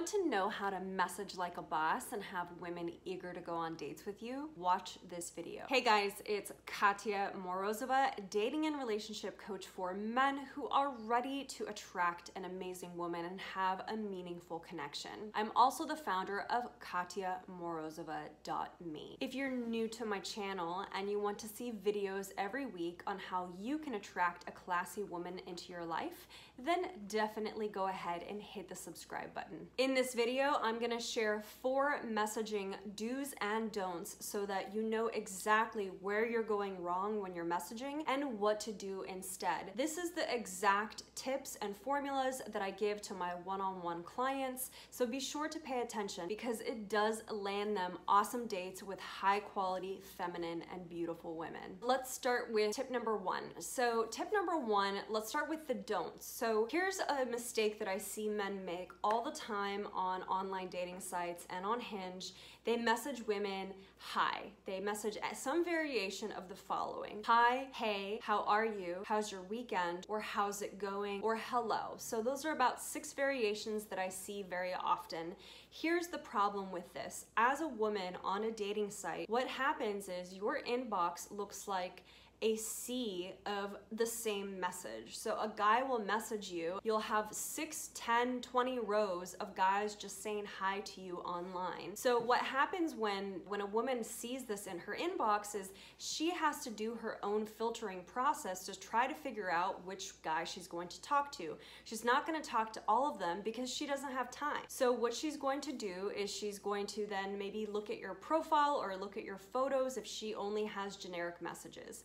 Want to know how to message like a boss and have women eager to go on dates with you? Watch this video. Hey guys, it's Katya Morozova, dating and relationship coach for men who are ready to attract an amazing woman and have a meaningful connection. I'm also the founder of katyamorozova.me. If you're new to my channel and you want to see videos every week on how you can attract a classy woman into your life, then definitely go ahead and hit the subscribe button. In this video, I'm gonna share four messaging do's and don'ts so that you know exactly where you're going wrong when you're messaging and what to do instead. This is the exact tips and formulas that I give to my one-on-one -on -one clients, so be sure to pay attention because it does land them awesome dates with high quality, feminine, and beautiful women. Let's start with tip number one. So tip number one, let's start with the don'ts. So here's a mistake that I see men make all the time on online dating sites and on Hinge. They message women, hi. They message some variation of the following. Hi, hey, how are you? How's your weekend? Or how's it going? Or hello. So those are about six variations that I see very often. Here's the problem with this. As a woman on a dating site, what happens is your inbox looks like a sea of the same message. So a guy will message you, you'll have 6, 10, 20 rows of guys just saying hi to you online. So what happens when, when a woman sees this in her inbox is she has to do her own filtering process to try to figure out which guy she's going to talk to. She's not going to talk to all of them because she doesn't have time. So what she's going to do is she's going to then maybe look at your profile or look at your photos if she only has generic messages.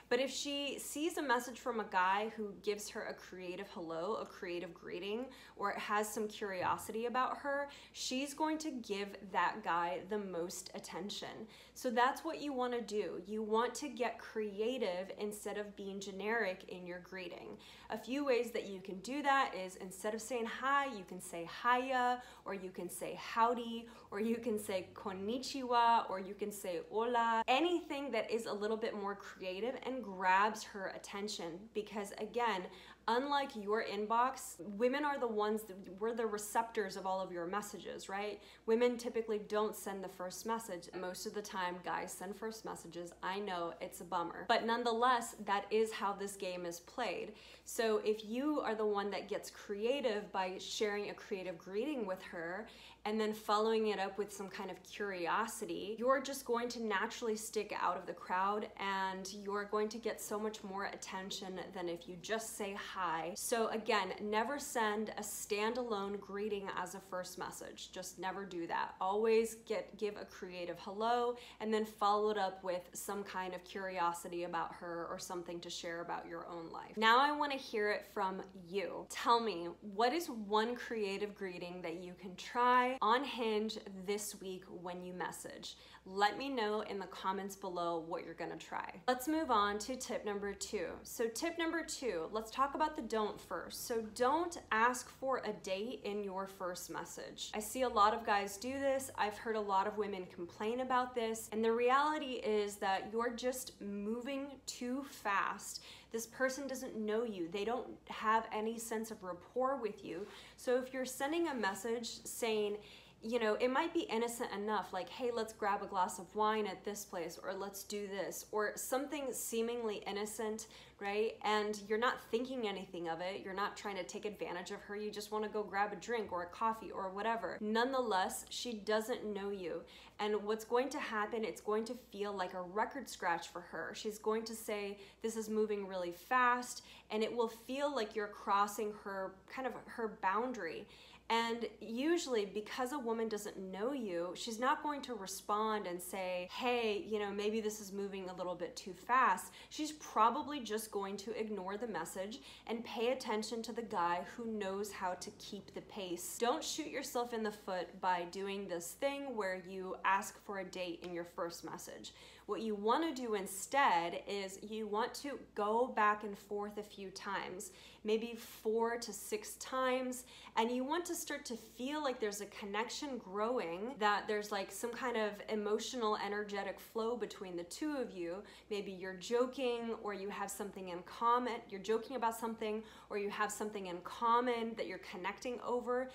But if she sees a message from a guy who gives her a creative hello, a creative greeting, or it has some curiosity about her, she's going to give that guy the most attention. So that's what you want to do. You want to get creative instead of being generic in your greeting. A few ways that you can do that is instead of saying hi, you can say hiya, or you can say howdy, or you can say konnichiwa, or you can say hola. Anything that is a little bit more creative and grabs her attention because again unlike your inbox, women are the ones that we're the receptors of all of your messages, right? Women typically don't send the first message. Most of the time, guys send first messages. I know it's a bummer, but nonetheless, that is how this game is played. So if you are the one that gets creative by sharing a creative greeting with her and then following it up with some kind of curiosity, you're just going to naturally stick out of the crowd and you're going to get so much more attention than if you just say hi. So again, never send a standalone greeting as a first message. Just never do that. Always get give a creative hello and then follow it up with some kind of curiosity about her or something to share about your own life. Now I want to hear it from you. Tell me, what is one creative greeting that you can try on Hinge this week when you message. Let me know in the comments below what you're gonna try. Let's move on to tip number two. So tip number two, let's talk about the don't first. So don't ask for a date in your first message. I see a lot of guys do this. I've heard a lot of women complain about this. And the reality is that you're just moving too fast. This person doesn't know you. They don't have any sense of rapport with you. So if you're sending a message saying, you know, it might be innocent enough, like, hey, let's grab a glass of wine at this place, or let's do this, or something seemingly innocent, right? And you're not thinking anything of it. You're not trying to take advantage of her. You just want to go grab a drink or a coffee or whatever. Nonetheless, she doesn't know you. And what's going to happen, it's going to feel like a record scratch for her. She's going to say, this is moving really fast, and it will feel like you're crossing her, kind of her boundary. And usually, because a woman doesn't know you, she's not going to respond and say, hey, you know, maybe this is moving a little bit too fast. She's probably just going to ignore the message and pay attention to the guy who knows how to keep the pace. Don't shoot yourself in the foot by doing this thing where you ask for a date in your first message. What you want to do instead is you want to go back and forth a few times. maybe four to six times. And you want to start to feel like there's a connection growing, that there's like some kind of emotional, energetic flow between the two of you. Maybe you're joking or you have something in common, you're joking about something, or you have something in common that you're connecting over.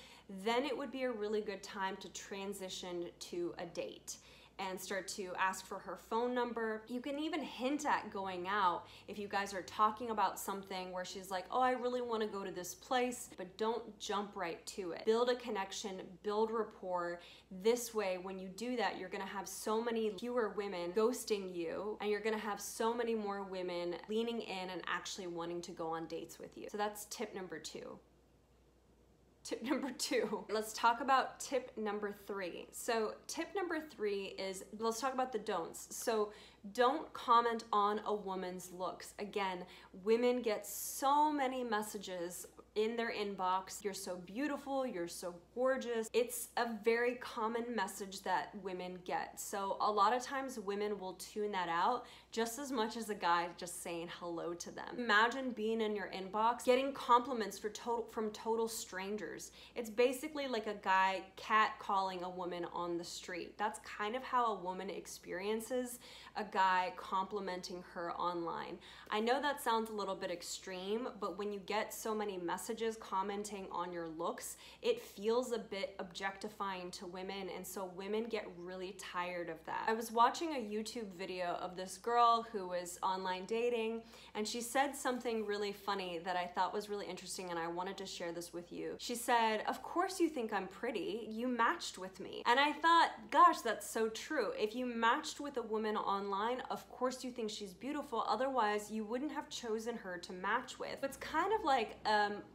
Then it would be a really good time to transition to a date and start to ask for her phone number. You can even hint at going out if you guys are talking about something where she's like, oh, I really want to go to this place, but don't jump right to it. Build a connection, build rapport. This way, when you do that, you're going to have so many fewer women ghosting you, and you're going to have so many more women leaning in and actually wanting to go on dates with you. So that's tip number two. Tip number two. Let's talk about tip number three. So, tip number three is let's talk about the don'ts. So, don't comment on a woman's looks. Again, women get so many messages in their inbox. You're so beautiful, you're so gorgeous. It's a very common message that women get. So a lot of times women will tune that out just as much as a guy just saying hello to them. Imagine being in your inbox getting compliments for total from total strangers. It's basically like a guy cat calling a woman on the street. That's kind of how a woman experiences a guy complimenting her online. I know that sounds a little bit extreme, but when you get so many messages commenting on your looks, it feels a bit objectifying to women, and so women get really tired of that. I was watching a YouTube video of this girl who was online dating, and she said something really funny that I thought was really interesting, and I wanted to share this with you. She said, Of course you think I'm pretty. You matched with me. And I thought, gosh, that's so true. If you matched with a woman online, online, of course you think she's beautiful. Otherwise, you wouldn't have chosen her to match with. It's kind of like, um,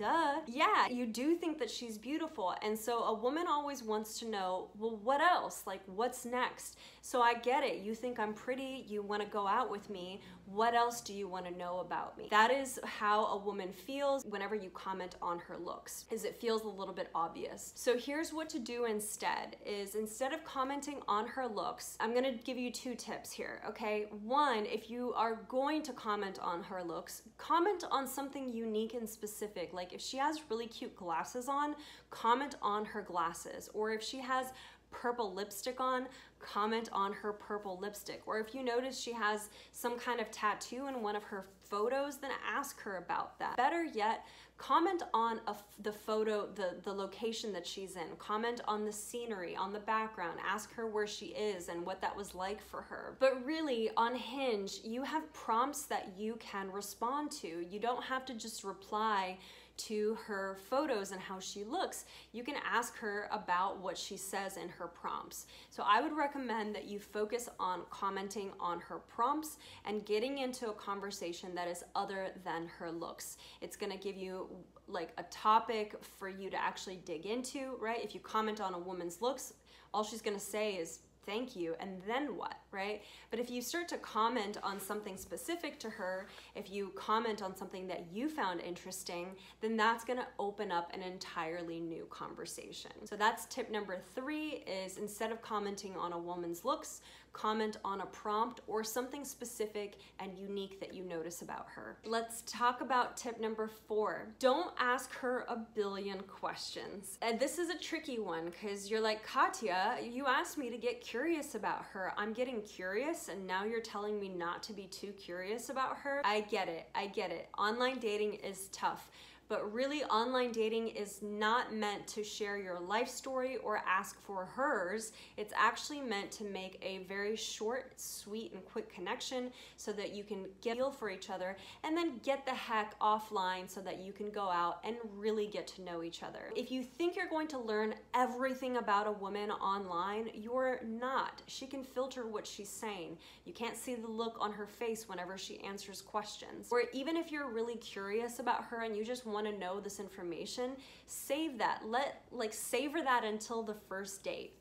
duh. Yeah, you do think that she's beautiful. And so a woman always wants to know, well, what else? Like, what's next? So I get it. You think I'm pretty. You want to go out with me. What else do you want to know about me? That is how a woman feels whenever you comment on her looks, is it feels a little bit obvious. So here's what to do instead is instead of commenting on her looks, I'm going to give you two tips here, okay? One, if you are going to comment on her looks, comment on something unique and specific. Like if she has really cute glasses on, comment on her glasses. Or if she has purple lipstick on, comment on her purple lipstick. Or if you notice she has some kind of tattoo in one of her photos, then ask her about that. Better yet, comment on the photo, the, the location that she's in. Comment on the scenery, on the background. Ask her where she is and what that was like for her. But really, on Hinge, you have prompts that you can respond to. You don't have to just reply to her photos and how she looks, you can ask her about what she says in her prompts. So I would recommend that you focus on commenting on her prompts and getting into a conversation that is other than her looks. It's gonna give you like a topic for you to actually dig into, right? If you comment on a woman's looks, all she's gonna say is thank you, and then what, right? But if you start to comment on something specific to her, if you comment on something that you found interesting, then that's gonna open up an entirely new conversation. So that's tip number three is instead of commenting on a woman's looks, comment on a prompt or something specific and unique that you notice about her. Let's talk about tip number four. Don't ask her a billion questions. And this is a tricky one because you're like, Katya, you asked me to get curious about her. I'm getting curious and now you're telling me not to be too curious about her. I get it. I get it. Online dating is tough but really online dating is not meant to share your life story or ask for hers. It's actually meant to make a very short, sweet, and quick connection so that you can get feel for each other and then get the heck offline so that you can go out and really get to know each other. If you think you're going to learn everything about a woman online, you're not. She can filter what she's saying. You can't see the look on her face whenever she answers questions. Or even if you're really curious about her and you just want want to know this information, save that. Let like savor that until the first date.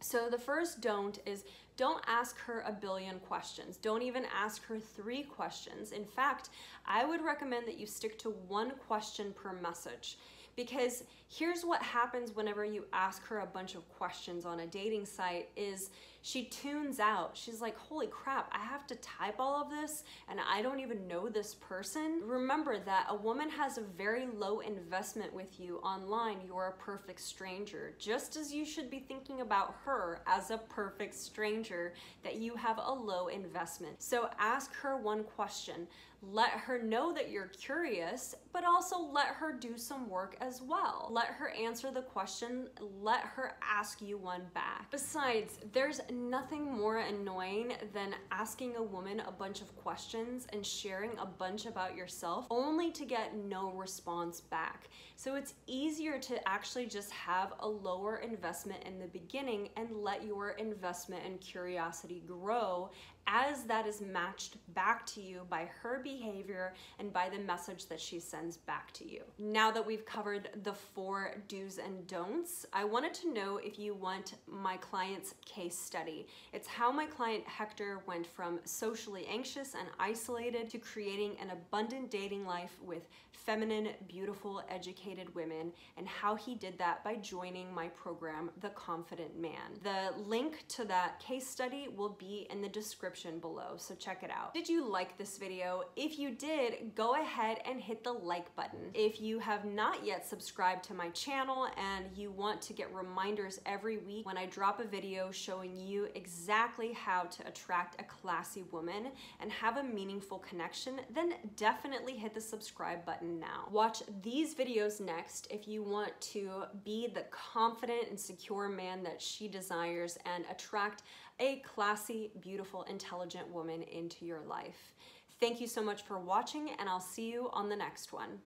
So the first don't is don't ask her a billion questions. Don't even ask her three questions. In fact, I would recommend that you stick to one question per message Because here's what happens whenever you ask her a bunch of questions on a dating site is she tunes out. She's like, holy crap, I have to type all of this and I don't even know this person. Remember that a woman has a very low investment with you online. You're a perfect stranger. Just as you should be thinking about her as a perfect stranger, that you have a low investment. So ask her one question. Let her know that you're curious, but also let her do some work as well. Let her answer the question, let her ask you one back. Besides, there's nothing more annoying than asking a woman a bunch of questions and sharing a bunch about yourself only to get no response back. So it's easier to actually just have a lower investment in the beginning and let your investment and curiosity grow as that is matched back to you by her behavior and by the message that she sends back to you. Now that we've covered the four do's and don'ts, I wanted to know if you want my client's case study. It's how my client Hector went from socially anxious and isolated to creating an abundant dating life with feminine, beautiful, educated women, and how he did that by joining my program, The Confident Man. The link to that case study will be in the description below, so check it out. Did you like this video? If you did, go ahead and hit the like button. If you have not yet subscribed to my channel and you want to get reminders every week when I drop a video showing you exactly how to attract a classy woman and have a meaningful connection, then definitely hit the subscribe button now. Watch these videos next if you want to be the confident and secure man that she desires and attract a classy, beautiful, intelligent woman into your life. Thank you so much for watching and I'll see you on the next one.